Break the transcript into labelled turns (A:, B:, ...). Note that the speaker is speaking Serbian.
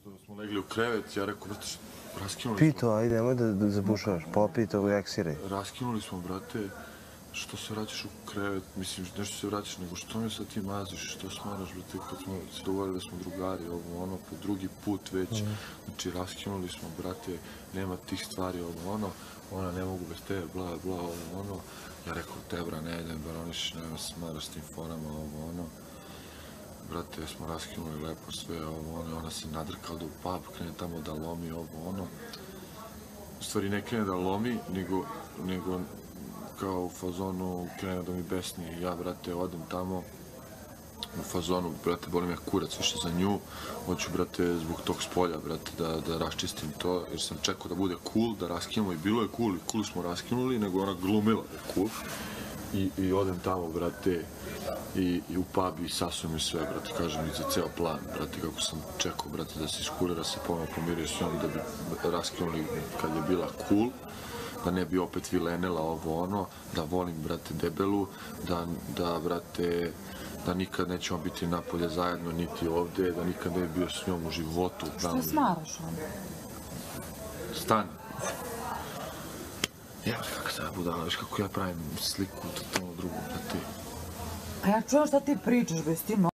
A: što smo legli u krevet, ja rekao, brate, raskinuli smo,
B: Pito, ajde, nemoj da, da zabušavaš. Popito, eksiraj.
A: raskinuli smo, brate, što se vraćaš u krevet, mislim, nešto se vraćaš, nego što me sad ti maziš, što smaraš, brate, kad smo se dogovorili da smo drugari, ovo, ono, po drugi put već, znači, raskinuli smo, brate, nema tih stvari, ovo, ono, ona ne mogu bez tebe, bla, bla, ovo, ono, ja rekao, tebra, ne idem, baroniš, nema smaraš s tim forama, ovo, ono, brate, smo raskinuli lepo sve, ovo, ono, ona se nadrkala u pub, krene tamo da lomi, ovo, ono, u stvari ne krene da lomi, nego, nego kao u fazonu krene da mi besni. Ja, brate, odem tamo u fazonu, brate, boli me kurac više za nju. Hoću, brate, zbog tog spolja, brate, da, da raščistim to, jer sam čekao da bude cool, da raskinemo i bilo je cool, i cool smo raskinuli, nego ona glumila da je cool. I, i odem tamo, brate, i, i u pub i sasujem i sve, brate, kažem i za ceo plan, brate, kako sam čekao, brate, da se iskurira, se ponovno pomirio s njom, da bi raskinuli kad je bila cool, da ne bi opet vilenela ovo ono, da volim, brate, debelu, da, da brate, da nikad nećemo biti napolje zajedno, niti ovde, da nikad ne bi bio s njom u životu.
C: Što smaraš onda?
A: Stani. Ja, kako ja budala, viš kako ja pravim sliku totalno drugu, brate.
C: A ja čujem šta ti pričaš, bez ti